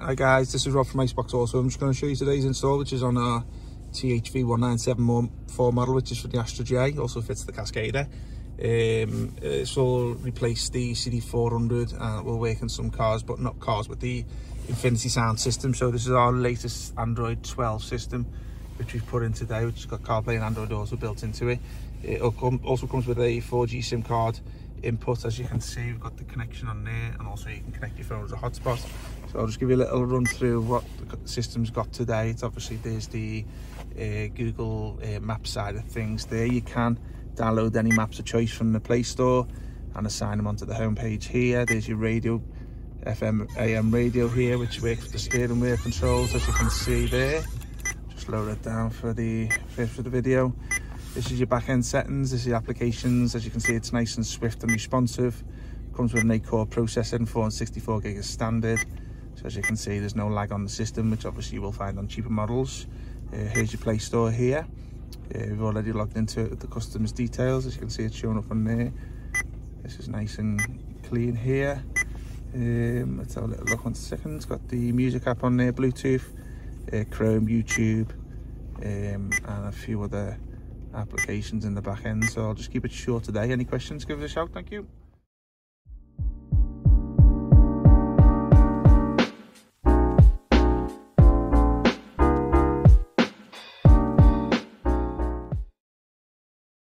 Hi guys, this is Rob from Icebox Auto. I'm just going to show you today's install, which is on our THV 1974 model, which is for the Astra J, also fits the Cascada. Um, will replace the CD400 and it will work in some cars, but not cars, with the Infinity sound system. So this is our latest Android 12 system, which we've put in today, which has got CarPlay and Android Auto built into it. It also comes with a 4G SIM card input as you can see we've got the connection on there and also you can connect your phone as a hotspot so I'll just give you a little run through what the system's got today it's obviously there's the uh, Google uh, map side of things there you can download any maps of choice from the Play Store and assign them onto the homepage here there's your radio FM AM radio here which works with the steering wheel controls as you can see there just load it down for the for the video this is your back-end settings, this is your applications. As you can see, it's nice and swift and responsive. Comes with an 8-core processor, 464 gig standard. So as you can see, there's no lag on the system, which obviously you will find on cheaper models. Uh, here's your Play Store here. Uh, we've already logged into the customers details. As you can see, it's showing up on there. This is nice and clean here. Um, let's have a little look one second. It's got the music app on there, Bluetooth, uh, Chrome, YouTube, um, and a few other applications in the back end. So I'll just keep it short today. Any questions, give us a shout. Thank you.